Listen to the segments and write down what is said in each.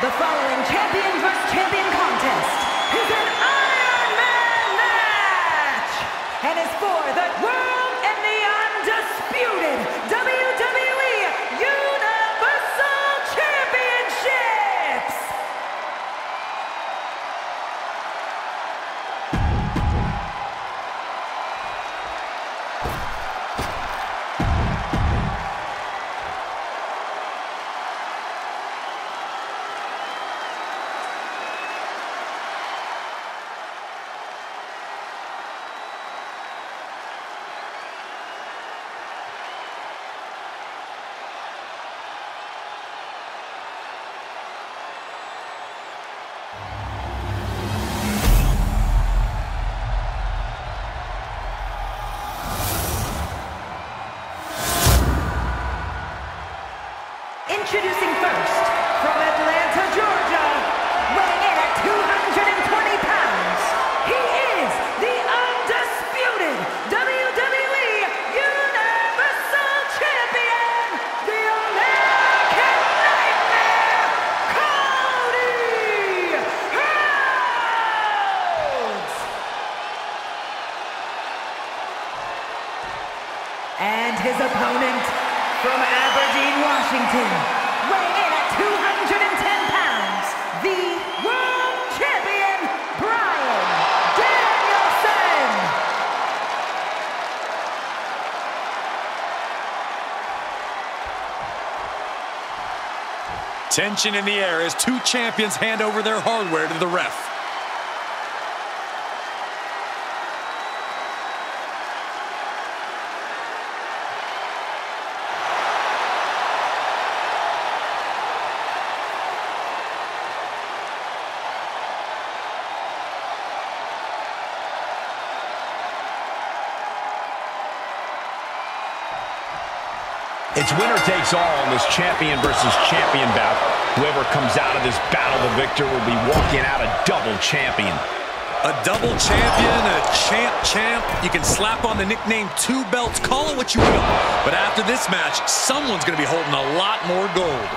The following champion vs. champion contest is an Iron Man match and is for the Introducing first, Tension in the air as two champions hand over their hardware to the ref. It's winner takes all in this champion versus champion bout. Whoever comes out of this battle the victor will be walking out a double champion. A double champion, a champ champ. You can slap on the nickname two belts, call it what you will. But after this match, someone's going to be holding a lot more gold.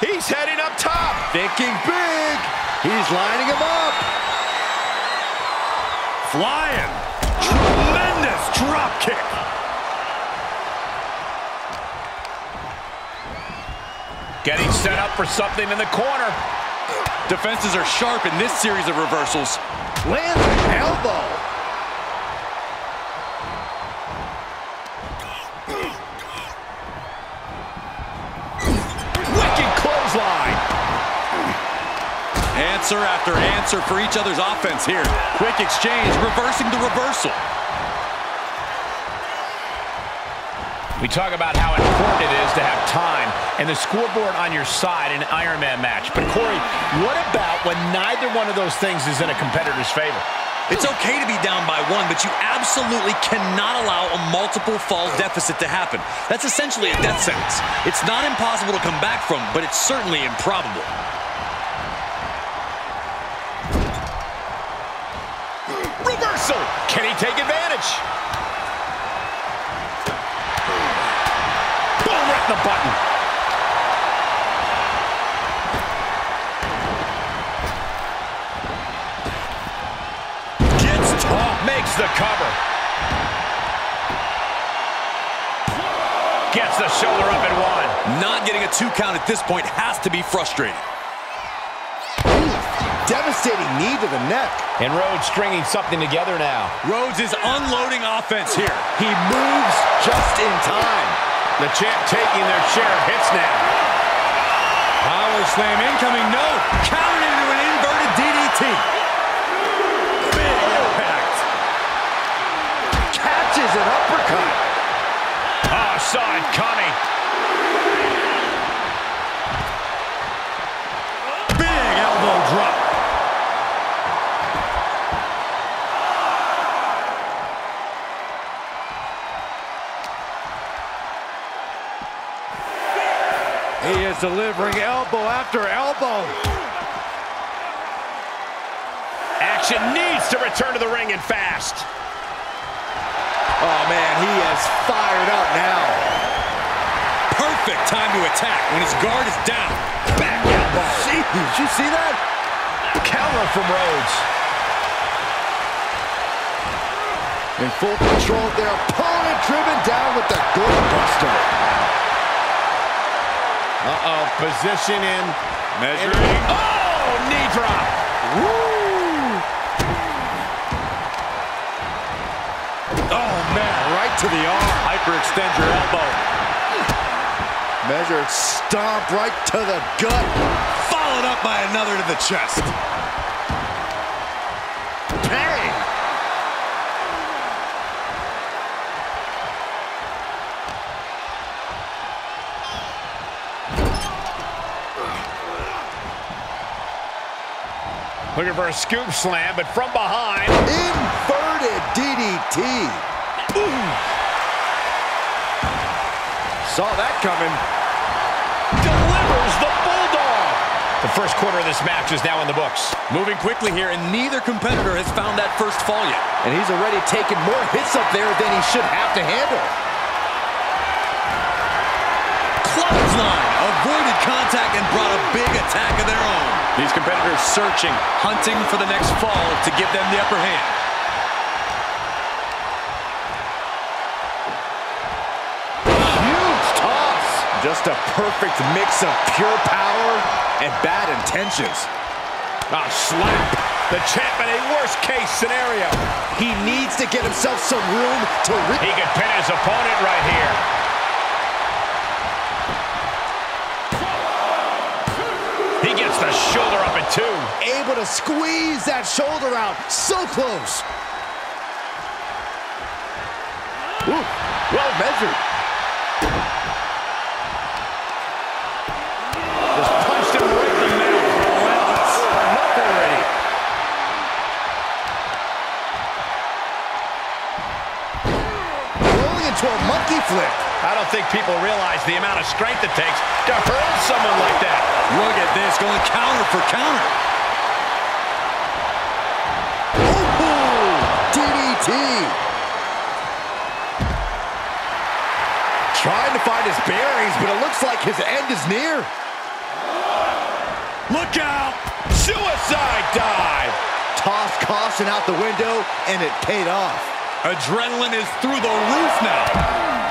He's heading up top. Thinking big. He's lining him up. Flying. Tremendous drop kick. Getting set up for something in the corner. Defenses are sharp in this series of reversals. Lands an elbow. Wicked clothesline. Answer after answer for each other's offense here. Quick exchange, reversing the reversal. We talk about how important it is to have time and the scoreboard on your side in an Ironman match. But Corey, what about when neither one of those things is in a competitor's favor? It's okay to be down by one, but you absolutely cannot allow a multiple fall deficit to happen. That's essentially a death sentence. It's not impossible to come back from, but it's certainly improbable. Reversal. Can he take advantage? The button. Gets taught, oh, makes the cover. Gets the shoulder up and one. Not getting a two count at this point has to be frustrating. Devastating knee to the neck. And Rhodes stringing something together now. Rhodes is unloading offense here. He moves just in time. The champ taking their share of hits now. Power slam incoming, no. Countered into an inverted DDT. Big impact. Catches an uppercut. Oh, saw it coming. Is delivering elbow after elbow. Action needs to return to the ring and fast. Oh, man, he is fired up now. perfect time to attack when his guard is down. Back elbow. Jeez, did you see that? Counter from Rhodes. In full control of their opponent, driven down with the good buster. Uh-oh, position in. Measuring. Oh, knee drop. Woo! Oh, man, right to the arm. Hyperextend your elbow. Measured stomp right to the gut. Followed up by another to the chest. Bang! Looking for a scoop slam, but from behind. Inverted DDT. Saw that coming. Delivers the Bulldog. The first quarter of this match is now in the books. Moving quickly here, and neither competitor has found that first fall yet. And he's already taken more hits up there than he should have to handle. Clothesline avoided contact and brought a big attack of their own. These competitors searching, hunting for the next fall to give them the upper hand. Huge toss. Just a perfect mix of pure power and bad intentions. A slap. The champ in a worst-case scenario. He needs to get himself some room to He could pin his opponent right here. Gets the shoulder up at two. able to squeeze that shoulder out. So close. Ooh, well measured. Monkey flip. I don't think people realize the amount of strength it takes to hurl someone like that. Look at this, going counter for counter. Ooh, DDT. Trying to find his bearings, but it looks like his end is near. Look out! Suicide dive! Toss caution out the window, and it paid off. Adrenaline is through the roof now.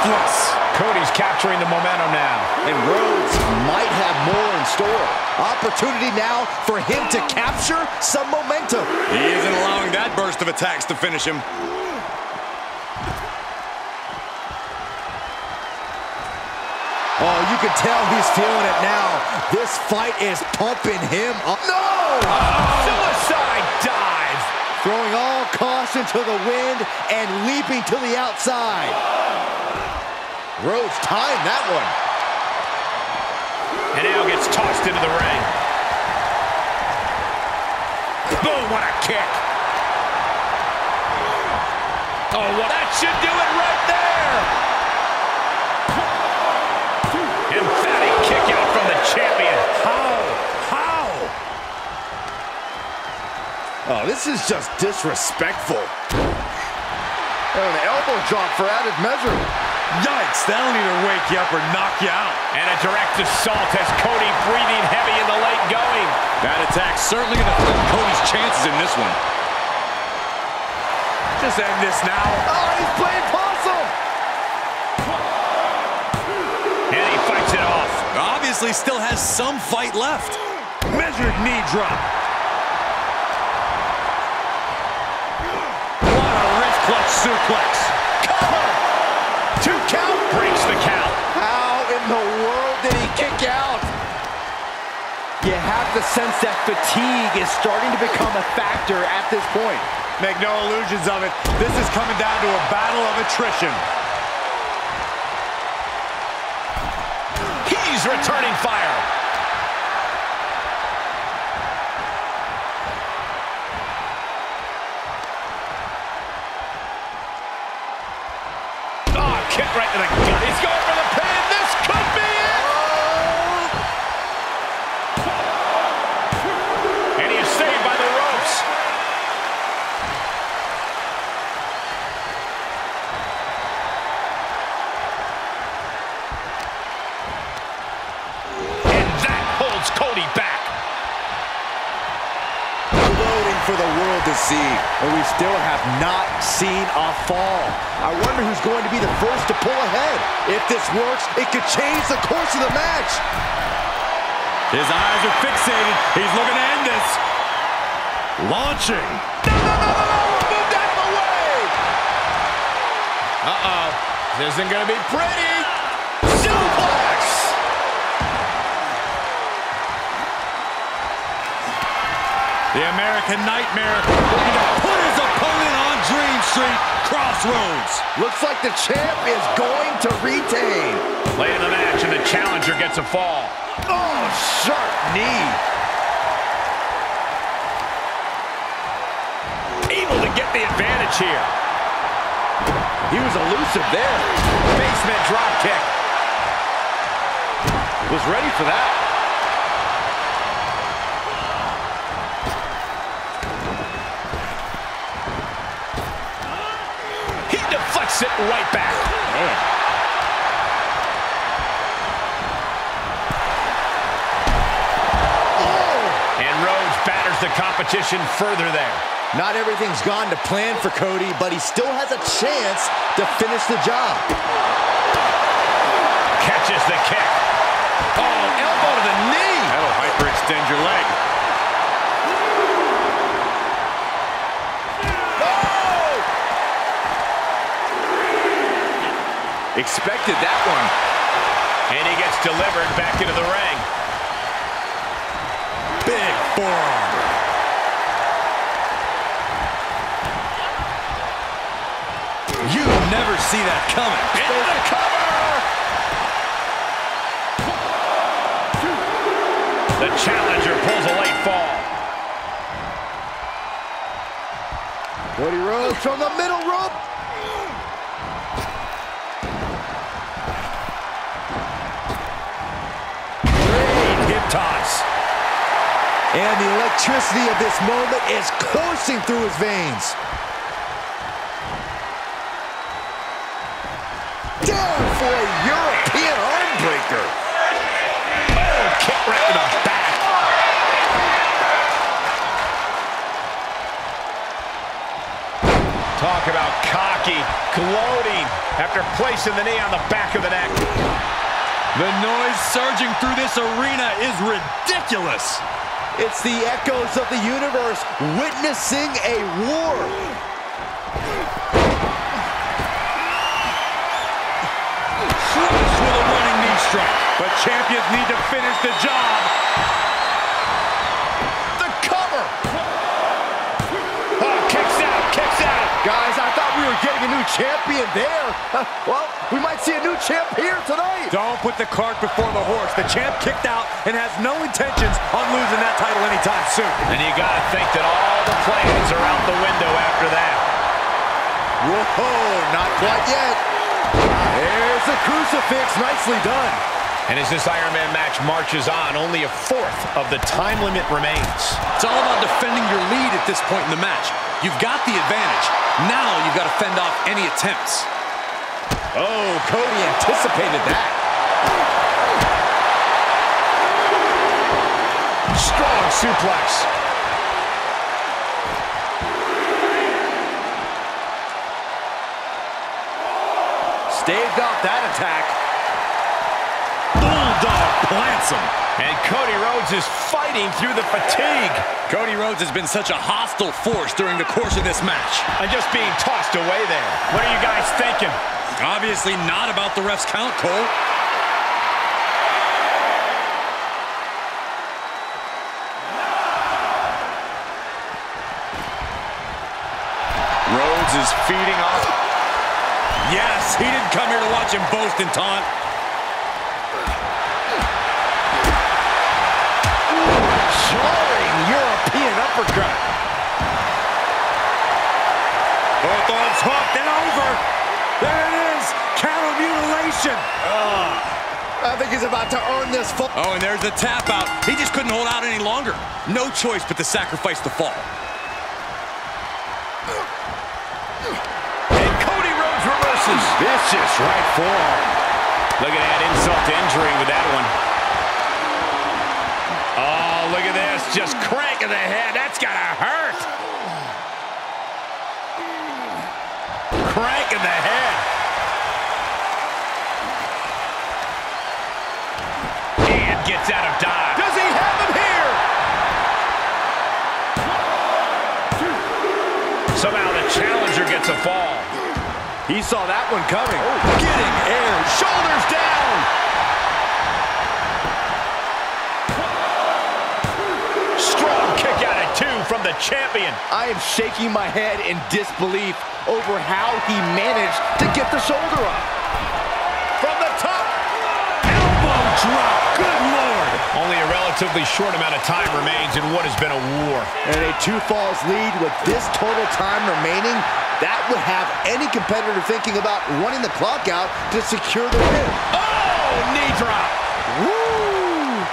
Ruthless. Cody's capturing the momentum now. And Rhodes might have more in store. Opportunity now for him to capture some momentum. He isn't allowing that burst of attacks to finish him. Oh, you can tell he's feeling it now. This fight is pumping him up. No! Suicide dive! Throwing all caution to the wind and leaping to the outside. Rhodes timed that one. And now gets tossed into the ring. Boom, what a kick. Oh, what that should do it right there. Emphatic kick out from the champion. How? How? Oh, this is just disrespectful. And an elbow drop for added measure. Yikes, that'll either wake you up or knock you out. And a direct assault has Cody breathing heavy in the late going. That attack certainly going to threaten Cody's chances in this one. Just end this now. Oh, he's playing possum. And he fights it off. Obviously still has some fight left. Measured knee drop. What a wrist clutch suplex. You the sense that fatigue is starting to become a factor at this point. Make no illusions of it. This is coming down to a battle of attrition. He's returning fire. Going to be the first to pull ahead. If this works, it could change the course of the match. His eyes are fixated. He's looking to end this. Launching. No, no, no, no, no. Moved out of the way. Uh-oh. This isn't going to be pretty. Suplex. The American Nightmare looking to put his opponent on Dream Street Cross Rhodes. Looks like the champ is going to retain. Late in the match, and the challenger gets a fall. Oh, sharp knee. Able to get the advantage here. He was elusive there. Basement drop kick. Was ready for that. Deflects it right back. Man. Oh! And Rhodes batters the competition further there. Not everything's gone to plan for Cody, but he still has a chance to finish the job. Catches the kick. Oh, elbow to the knee. That'll hyperextend your leg. Expected that one. And he gets delivered back into the ring. Big forearm. You never see that coming. Into the cover! The challenger pulls a late fall. Cody Rhodes from the middle rope. And the electricity of this moment is coursing through his veins. Down for a European armbreaker. Oh, kick right to the back. Talk about cocky, gloating after placing the knee on the back of the neck. The noise surging through this arena is ridiculous. It's the echoes of the universe witnessing a war. Flush with a running knee strike. But champions need to finish the job. Guys, I thought we were getting a new champion there. Well, we might see a new champ here tonight. Don't put the cart before the horse. The champ kicked out and has no intentions on losing that title anytime soon. And you got to think that all the plans are out the window after that. Whoa, not quite yet. There's the crucifix, nicely done. And as this Iron Man match marches on, only a fourth of the time limit remains. It's all about defending your lead at this point in the match. You've got the advantage. Now you've got to fend off any attempts. Oh, Cody anticipated that. Strong suplex. Staved off that attack. Bulldog plants him. And Cody Rhodes is fighting through the fatigue. Cody Rhodes has been such a hostile force during the course of this match. And just being tossed away there. What are you guys thinking? Obviously not about the ref's count, Cole. Rhodes is feeding off. Yes, he didn't come here to watch him boast and taunt. Uppercut. Both arms hooked and over. There it is. Cattle Mutilation. Ah. I think he's about to earn this fall. Oh, and there's the tap out. He just couldn't hold out any longer. No choice but to sacrifice the fall. And Cody Rhodes reverses. Vicious right forearm. Look at that insult to injury with that one. Oh, look at this. Just cranking the head. That's got to hurt. Crank in the head. And gets out of dodge. Does he have him here? Somehow the challenger gets a fall. He saw that one coming. Oh. Getting air. Shoulders down. The champion. I am shaking my head in disbelief over how he managed to get the shoulder up. From the top. Elbow drop. Good Lord. Only a relatively short amount of time remains in what has been a war. And a two falls lead with this total time remaining, that would have any competitor thinking about running the clock out to secure the win. Oh, knee drop. Woo!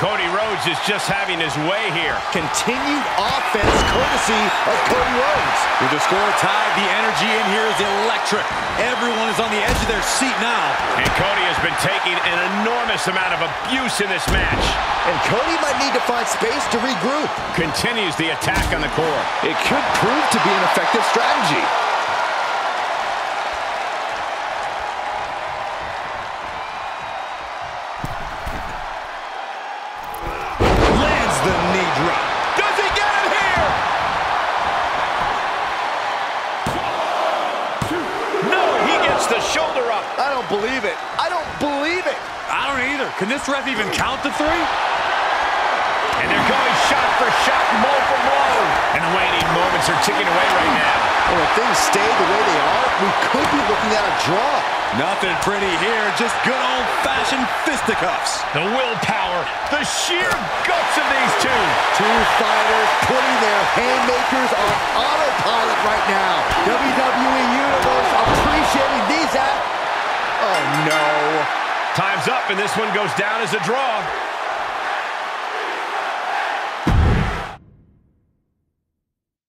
Cody Rhodes is just having his way here. Continued offense courtesy of Cody Rhodes. With the score tied, the energy in here is electric. Everyone is on the edge of their seat now. And Cody has been taking an enormous amount of abuse in this match. And Cody might need to find space to regroup. Continues the attack on the core. It could prove to be an effective strategy. Don't believe it. I don't believe it. I don't either. Can this ref even count to three? And they're going shot for shot, blow for blow. And the waning moments are ticking away right now. Well, if things stay the way they are, we could be looking at a draw. Nothing pretty here. Just good old-fashioned fisticuffs. The willpower, the sheer guts of these two. Two fighters putting their haymakers on autopilot right now. WWE Universe appreciating these at... Oh, no. Time's up, and this one goes down as a draw.